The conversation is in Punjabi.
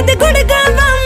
ਕਦ ਗੁੜ ਗਾਵਾਂ